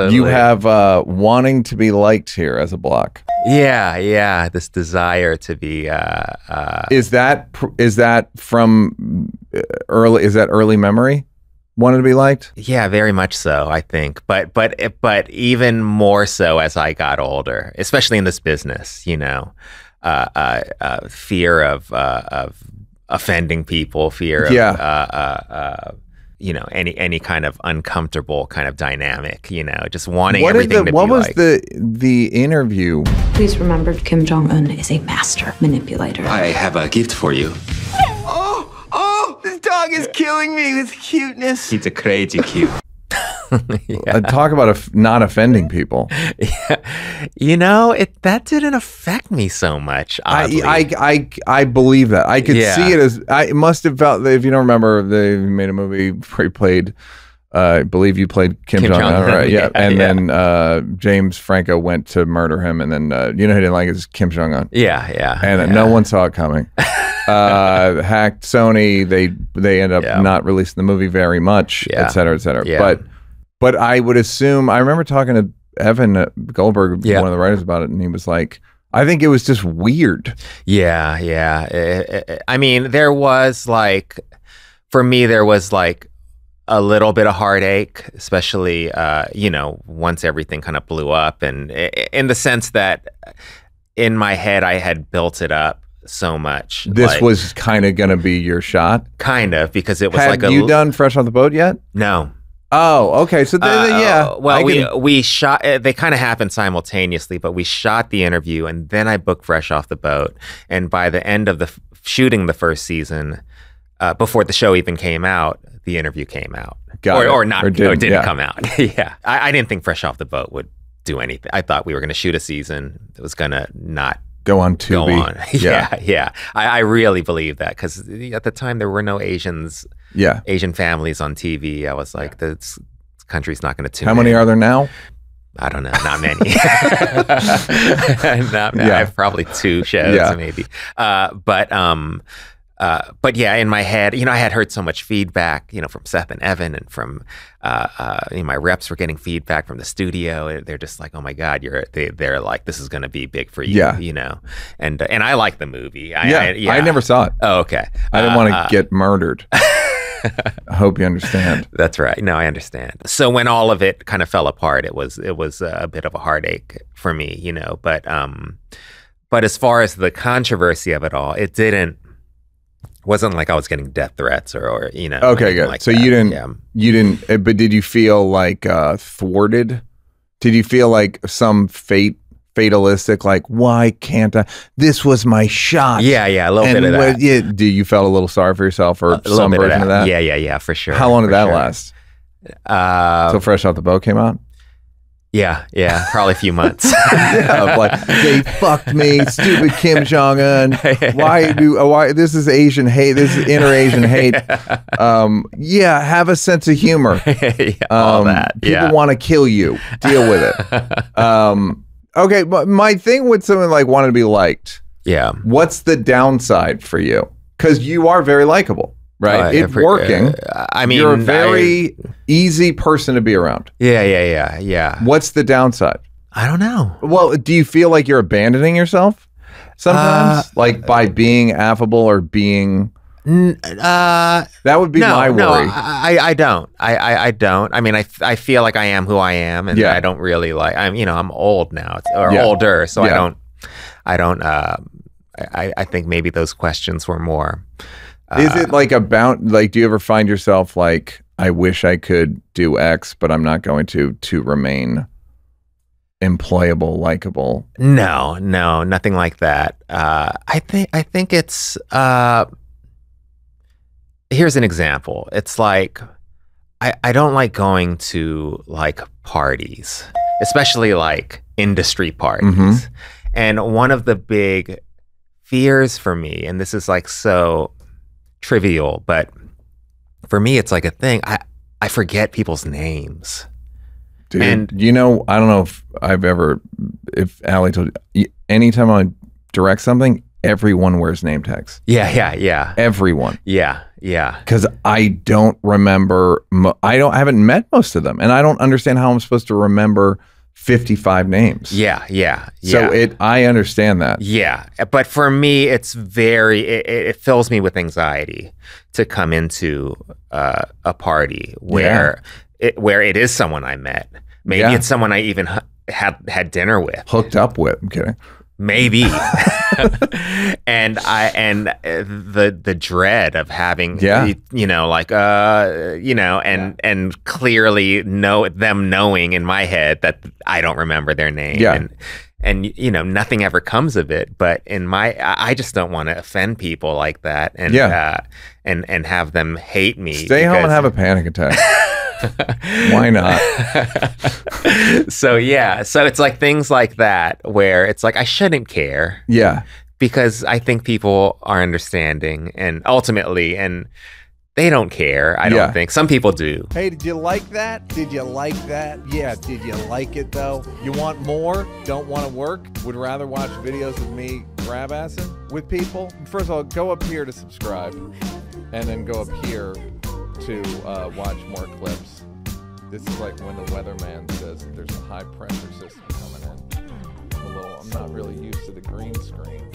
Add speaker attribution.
Speaker 1: You have uh, wanting to be liked here as a block.
Speaker 2: Yeah, yeah. This desire to be. Uh, uh,
Speaker 1: Is that is that from uh, early? Is that early memory? Wanted to be liked.
Speaker 2: yeah, very much so. I think, but but but even more so as I got older, especially in this business. You know, uh, uh, uh, fear of uh, of offending people, fear of
Speaker 1: Yeah.
Speaker 2: You know any any kind of uncomfortable kind of dynamic. You know, just wanting
Speaker 1: What did
Speaker 2: everything
Speaker 1: the
Speaker 2: to
Speaker 1: what
Speaker 2: be
Speaker 1: was
Speaker 2: like.
Speaker 1: the the interview?
Speaker 3: Please remember, Kim Jong Un is a master manipulator.
Speaker 4: I have a gift for you.
Speaker 5: Oh, oh, this dog is killing me with cuteness.
Speaker 4: he's a crazy cute.
Speaker 1: Uh, talk about not offending people.
Speaker 2: you know, it that didn't affect me so much.
Speaker 1: I,
Speaker 2: oddly.
Speaker 1: I I I believe that. I could
Speaker 2: Yeah.
Speaker 1: see it as I it must have felt. If you don't remember, they made a movie where he played. Uh, I believe you played Kim,
Speaker 2: Kim
Speaker 1: Jong Un, right? Yeah,
Speaker 2: yeah,
Speaker 1: and
Speaker 2: yeah.
Speaker 1: then uh, James Franco went to murder him, and then uh, you know who didn't like it is Kim Jong Un,
Speaker 2: yeah, yeah,
Speaker 1: and
Speaker 2: yeah.
Speaker 1: no one saw it coming. uh, hacked Sony. They they end up
Speaker 2: Yeah.
Speaker 1: not releasing the movie very much,
Speaker 2: Yeah.
Speaker 1: et cetera, et cetera.
Speaker 2: Yeah.
Speaker 1: But but I would assume I remember talking to Evan Goldberg,
Speaker 2: Yeah.
Speaker 1: one of the writers, about it, and he was like, "I think it was just weird."
Speaker 2: Yeah, yeah. I mean, there was like, for me, there was like a little bit of heartache, especially, uh, you know, once everything kind of blew up, and in the sense that in my head I had built it up so much.
Speaker 1: This
Speaker 2: like,
Speaker 1: was kind of going to be your shot.
Speaker 2: kind of because it was like a
Speaker 1: you done Fresh Off the Boat yet?
Speaker 2: no.
Speaker 1: Oh, okay. So then,
Speaker 2: Uh,
Speaker 1: yeah.
Speaker 2: Well,
Speaker 1: I
Speaker 2: we
Speaker 1: can-
Speaker 2: we shot. uh, They kind of happened simultaneously, but we shot the interview, and then I booked Fresh Off the Boat. And by the end of the f- shooting the first season, uh, before the show even came out, the interview came out,
Speaker 1: Got
Speaker 2: or, or not,
Speaker 1: Or
Speaker 2: or
Speaker 1: didn't,
Speaker 2: didn't,
Speaker 1: yeah.
Speaker 2: come out. yeah, I, I didn't think Fresh Off the Boat would do anything. I thought we were going to shoot a season that was going to not
Speaker 1: go on to
Speaker 2: go
Speaker 1: be.
Speaker 2: on. yeah, yeah. I, I really believe that because at the time there were no Asians,
Speaker 1: Yeah.
Speaker 2: Asian families on TV. I was like, this country's not going to tune.
Speaker 1: How many
Speaker 2: in.
Speaker 1: are there now?
Speaker 2: I don't know, not many. not,
Speaker 1: Yeah.
Speaker 2: I have probably two shows,
Speaker 1: Yeah.
Speaker 2: maybe. Uh, but um, uh, but yeah, in my head, you know, I had heard so much feedback, you know, from Seth and Evan, and from uh, uh, you know, my reps were getting feedback from the studio. They're just like, "Oh my God, you're." They, they're like, "This is going to be big for you,"
Speaker 1: Yeah.
Speaker 2: you know. And uh, and I like the movie. I,
Speaker 1: yeah.
Speaker 2: I,
Speaker 1: I, never saw it.
Speaker 2: Oh, okay.
Speaker 1: I didn't
Speaker 2: Uh,
Speaker 1: want to
Speaker 2: uh,
Speaker 1: get murdered. I hope you understand.
Speaker 2: That's right. No, I understand. So when all of it kind of fell apart, it was it was a bit of a heartache for me, you know. But um, but as far as the controversy of it all, it didn't wasn't like I was getting death threats or, or you know.
Speaker 1: Okay, good.
Speaker 2: like
Speaker 1: so
Speaker 2: that.
Speaker 1: you didn't,
Speaker 2: Yeah.
Speaker 1: you didn't, uh, but did you feel like uh, thwarted? Did you feel like some fate, fatalistic, like, why can't I? This was my shot.
Speaker 2: Yeah, yeah, a little
Speaker 1: and
Speaker 2: bit of
Speaker 1: what-
Speaker 2: that.
Speaker 1: yeah, do you felt a little sorry for yourself or
Speaker 2: A
Speaker 1: some version of that?
Speaker 2: Yeah, yeah, yeah, for sure.
Speaker 1: How long did that
Speaker 2: sure.
Speaker 1: last?
Speaker 2: Uh,
Speaker 1: Till Fresh Off the Boat came out?
Speaker 2: yeah, yeah, probably a few months.
Speaker 1: yeah, like they fucked me, stupid Kim Jong Un. Why do? uh, Why this is Asian hate? This is inter Asian hate. Um, yeah, have a sense of humor.
Speaker 2: yeah, all
Speaker 1: Um,
Speaker 2: that.
Speaker 1: People
Speaker 2: Yeah.
Speaker 1: want to kill you. Deal with it. um, okay, but my thing with someone like wanting to be liked.
Speaker 2: yeah.
Speaker 1: What's the downside for you? Because you are very likable, right?
Speaker 2: Uh,
Speaker 1: it's working.
Speaker 2: uh, I mean,
Speaker 1: You're a very easy person to be around.
Speaker 2: yeah, yeah, yeah, yeah.
Speaker 1: What's the downside?
Speaker 2: I don't know.
Speaker 1: Well, do you feel like you're abandoning yourself sometimes,
Speaker 2: Uh,
Speaker 1: like by being affable or being?
Speaker 2: N- uh,
Speaker 1: That would be
Speaker 2: no,
Speaker 1: my
Speaker 2: no,
Speaker 1: worry.
Speaker 2: I, I, I don't. I, I, I don't. I mean, I, I feel like I am who I am, and
Speaker 1: Yeah.
Speaker 2: I don't really like. I'm, you know, I'm old now, or
Speaker 1: Yeah.
Speaker 2: older, so I don't. I don't. Uh, I, I think maybe those questions were more. Uh,
Speaker 1: Is it like about like? Do you ever find yourself like, I wish I could do X, but I'm not going to to remain employable, likable?
Speaker 2: No, no, nothing like that. Uh, I think I think it's. Uh, here's an example. It's like I I don't like going to like parties, especially like industry parties.
Speaker 1: Mhm.
Speaker 2: And one of the big fears for me, and this is like so trivial, but for me, it's like a thing. I I forget people's names.
Speaker 1: Dude,
Speaker 2: And-
Speaker 1: you know, I don't know if I've ever, if Allie told you, anytime I direct something, everyone wears name tags.
Speaker 2: Yeah, yeah, yeah,
Speaker 1: Everyone.
Speaker 2: yeah, yeah.
Speaker 1: Because I don't remember, I don't, I haven't met most of them, and I don't understand how I'm supposed to remember 55 names.
Speaker 2: Yeah, yeah,
Speaker 1: So it, I understand that.
Speaker 2: Yeah, but for me, it's very it, it fills me with anxiety to come into uh, a party where it where it is someone I met. Maybe
Speaker 1: Yeah.
Speaker 2: it's someone I even had had dinner with.
Speaker 1: Hooked up with. I'm kidding.
Speaker 2: Maybe, and I and uh, the the dread of having
Speaker 1: Yeah.
Speaker 2: you know like uh you know and and clearly know them knowing in my head that I don't remember their name
Speaker 1: Yeah.
Speaker 2: and and you know nothing ever comes of it but in my I I just don't want to offend people like that and
Speaker 1: Yeah.
Speaker 2: uh, and and have them hate me
Speaker 1: Stay home and have a panic attack. Why not?
Speaker 2: Uh, so yeah so it's like things like that where it's like I shouldn't care
Speaker 1: Yeah.
Speaker 2: because I think people are understanding and ultimately and they don't care. I don't
Speaker 1: Yeah.
Speaker 2: think some people do.
Speaker 6: Hey, did you like that? Did you like that? Yeah, did you like it though? You want more? Don't want to work? Would rather watch videos of me grab assing with people? First of all, go up here to subscribe and then go up here to uh, watch more clips. This is like when the weatherman says there's a high pressure system coming in. I'm little, I'm not really used to the green screen.